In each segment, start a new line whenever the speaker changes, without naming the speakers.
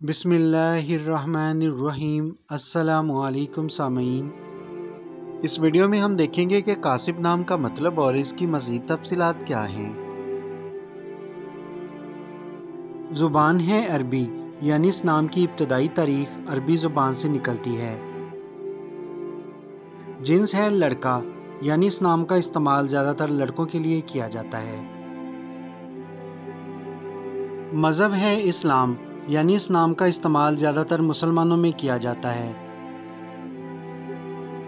बिसमीम असलकुम सामीन। इस वीडियो में हम देखेंगे कि कासिब नाम का मतलब और इसकी मज़ीद तफसीत क्या हैं। ज़ुबान है अरबी, यानी इस नाम की इब्तदाई तारीख अरबी ज़ुबान से निकलती है। जिन्स है लड़का, यानी इस नाम का इस्तेमाल ज़्यादातर लड़कों के लिए किया जाता है। मज़हब है इस्लाम यानी इस नाम का इस्तेमाल ज़्यादातर मुसलमानों में किया जाता है।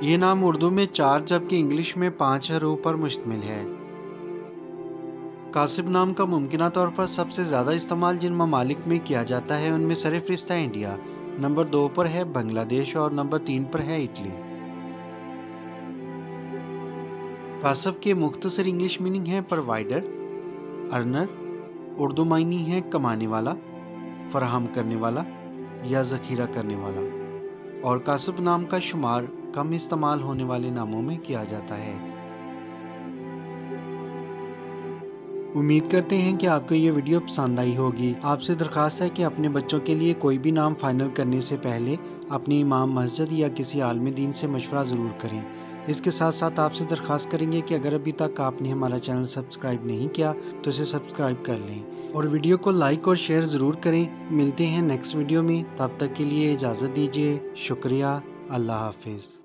ये नाम उर्दू में चार जबकि इंग्लिश में पाँच हरूफ पर मुश्तमिल है। कासिब नाम का मुमकिन तौर पर सबसे ज़्यादा इस्तेमाल जिन ममालिक में किया जाता है, उनमें सरफरिस्त है इंडिया, नंबर दो पर है बांग्लादेश और नंबर तीन पर है इटली। कासब के मुख्तसर इंग्लिश मीनिंग है प्रोवाइडर अर्नर उर्दू मायनी है कमाने वाला फराहम करने वाला या ज़ख़ीरा करने वाला। और कासब नाम का शुमार कम इस्तेमाल होने वाले नामों में किया जाता है। उम्मीद करते हैं कि आपको ये वीडियो पसंद आई होगी। आपसे दरखास्त है कि अपने बच्चों के लिए कोई भी नाम फाइनल करने से पहले अपने इमाम मस्जिद या किसी आलम दीन से मशवरा ज़रूर करें। इसके साथ साथ आपसे दरख्वास्त करेंगे कि अगर अभी तक आपने हमारा चैनल सब्सक्राइब नहीं किया तो इसे सब्सक्राइब कर लें। और वीडियो को लाइक और शेयर ज़रूर करें। मिलते हैं नेक्स्ट वीडियो में। तब तक के लिए इजाज़त दीजिए। शुक्रिया। अल्लाह हाफिज़।